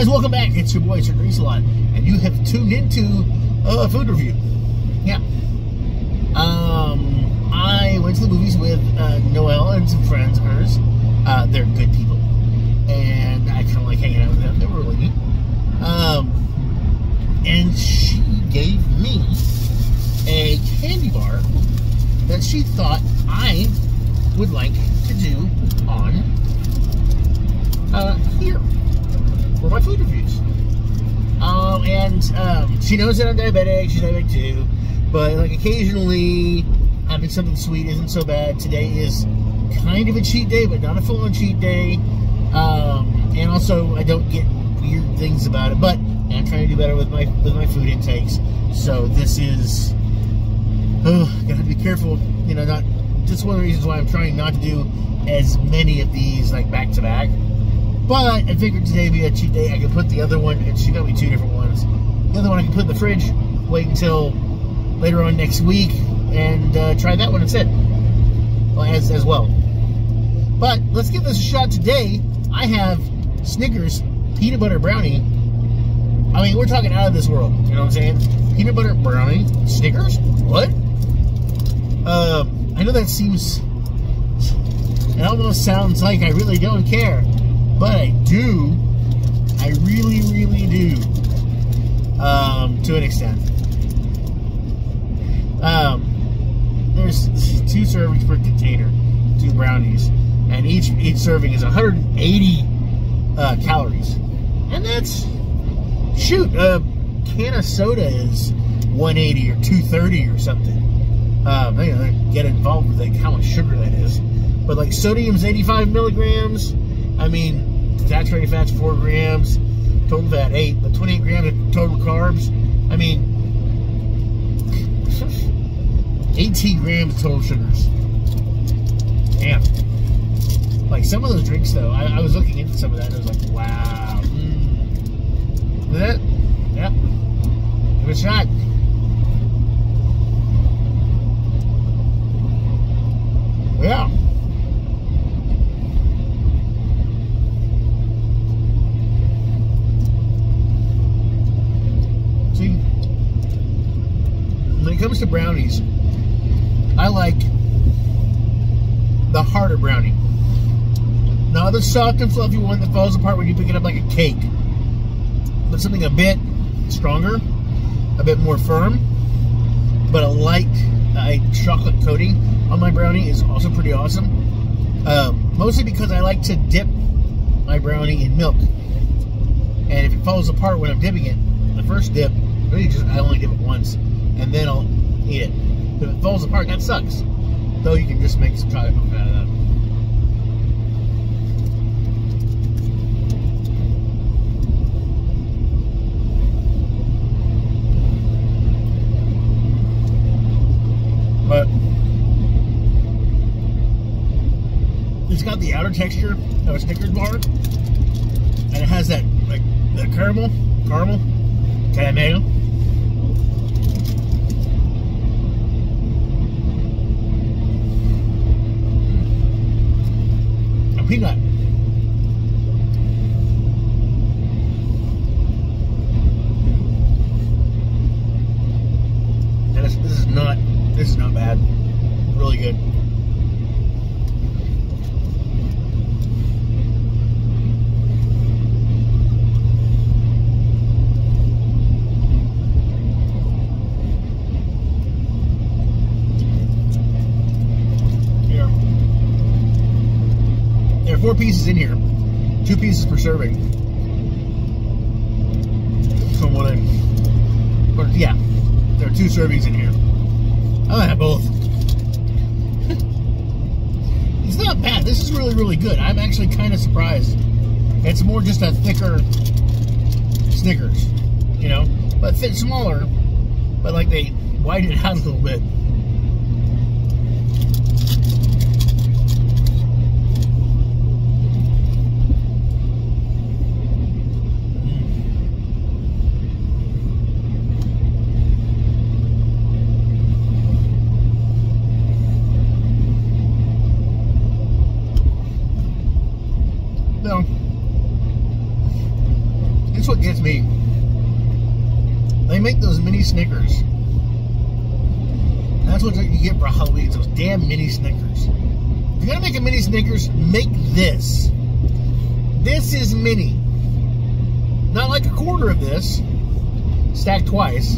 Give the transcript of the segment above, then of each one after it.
guys, welcome back. It's your boy Sir Grease Lot, and you have tuned into a food review. Yeah. Um, I went to the movies with uh, Noelle and some friends of hers. Uh, they're good people, and I kind of like hanging out with them. They were really neat. Um, and she gave me a candy bar that she thought I would like to do on uh, here for my food reviews. Um, and um, she knows that I'm diabetic. She's diabetic too, but like occasionally having something sweet isn't so bad. Today is kind of a cheat day, but not a full-on cheat day. Um, and also, I don't get weird things about it, but I'm trying to do better with my with my food intakes. So this is oh, gotta be careful. You know, not just one of the reasons why I'm trying not to do as many of these like back to. But I figured today would be a cheat day. I could put the other one, and she got me two different ones. The other one I can put in the fridge, wait until later on next week, and uh, try that one instead well, as, as well. But let's give this a shot today. I have Snickers peanut butter brownie. I mean, we're talking out of this world. You know what I'm saying? Peanut butter brownie, Snickers? What? Um, I know that seems. It almost sounds like I really don't care but I do. I really, really do. Um, to an extent. Um, there's two servings per container, two brownies, and each each serving is 180 uh, calories, and that's shoot. A can of soda is 180 or 230 or something. Um, they, they get involved with like how much sugar that is, but like sodium's 85 milligrams. I mean, saturated fat's 4 grams, total fat 8, but 28 grams of total carbs. I mean, 18 grams of total sugars. Damn. Like some of those drinks, though, I, I was looking into some of that and I was like, wow. Mm. That, yep. Give it a shot. Yeah. To brownies, I like the harder brownie. Not the soft and fluffy one that falls apart when you pick it up like a cake. But something a bit stronger, a bit more firm, but a light a chocolate coating on my brownie is also pretty awesome. Um, mostly because I like to dip my brownie in milk. And if it falls apart when I'm dipping it, the first dip, really just I only dip it once, and then I'll it. If it falls apart, that sucks. Though you can just make some chocolate milk out of that. But it's got the outer texture of a Snickers bar, and it has that like the caramel, caramel, caramel This, this is not, this is not bad. Really good. Four pieces in here, two pieces per serving. From what I, or yeah, there are two servings in here. I'll have both. it's not bad. This is really, really good. I'm actually kind of surprised. It's more just a thicker Snickers, you know, but fit smaller, but like they widen it out a little bit. Snickers. That's what you get for Halloween. Those damn mini Snickers. If you're gonna make a mini Snickers, make this. This is mini. Not like a quarter of this, stacked twice,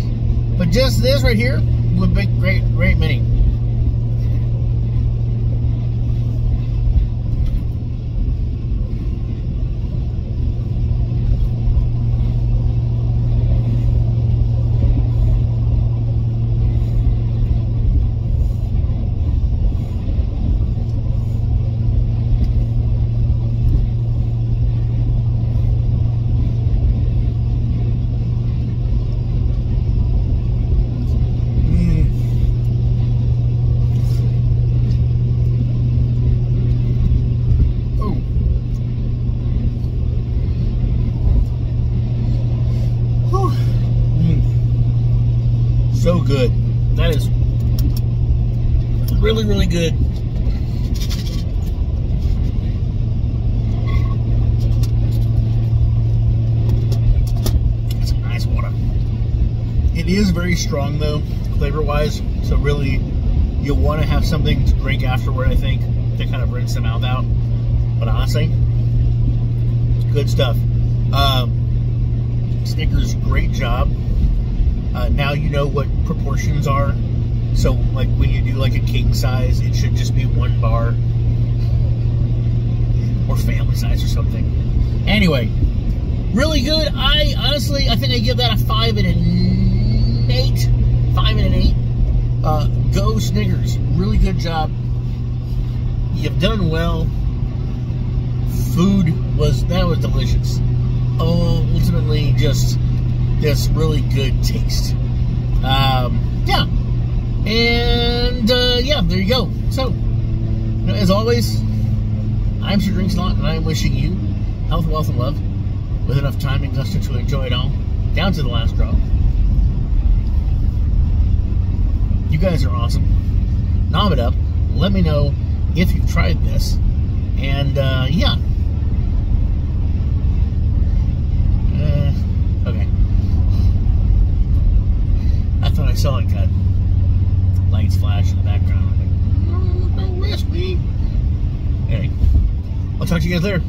but just this right here would make great, great mini. So good. That is really, really good. It's nice water. It is very strong though, flavor-wise. So really, you'll want to have something to drink afterward. I think to kind of rinse the mouth out. But honestly, good stuff. Um, Snickers, great job. Uh, now you know what proportions are. So, like when you do like a king size, it should just be one bar, or family size or something. Anyway, really good. I honestly, I think I give that a five and an eight, five and an eight. Uh, go Snickers, really good job. You've done well. Food was that was delicious. Oh, ultimately just this really good taste. Um, yeah. And uh, yeah, there you go. So, you know, as always, I'm Sir Drinks a Lot, and I am wishing you health, wealth, and love with enough time and gusto to enjoy it all, down to the last drop. You guys are awesome. Nom it up. Let me know if you've tried this. And uh, yeah. Uh, okay. Like a lights flash in the background. I'm like, mm, no, don't risk me. Anyway, I'll talk to you guys later.